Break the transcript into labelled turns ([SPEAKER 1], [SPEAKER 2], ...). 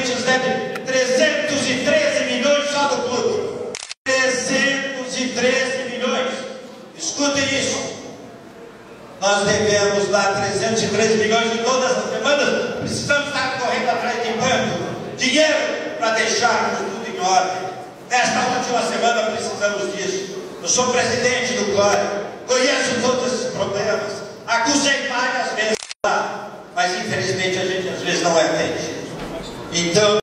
[SPEAKER 1] Corinthians deve 313 milhões só do clube. 313 milhões. Escutem isso. Nós devemos lá 313 milhões de todas as semanas. Precisamos estar correndo atrás de banco, dinheiro para deixarmos tudo em ordem. Nesta última semana precisamos disso. Eu sou presidente do Glória, conheço todos esses problemas, acusei várias vezes lá, mas infelizmente a gente às vezes não é atendido. Entonces,